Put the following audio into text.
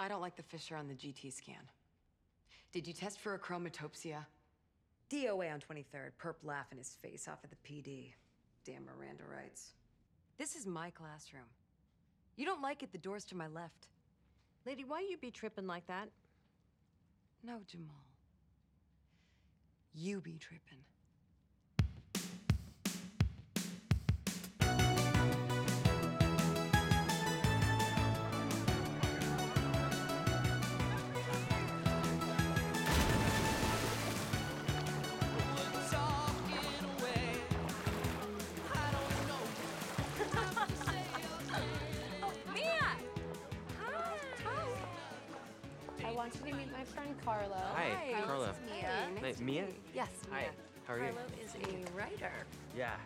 I don't like the fissure on the CT scan. Did you test for achromatopsia? DOA on 23rd. Perp laughing his face off at the PD. Damn Miranda rights. This is my classroom. You don't like it, the door's to my left. Lady, why you be tripping like that? No, Jamal. You be tripping. Want you to meet my friend Carlo. Hi, Carlo. Mia. Nice, Mia? Yes, Hi. Mia. How are you? Carlo is a writer. Yeah.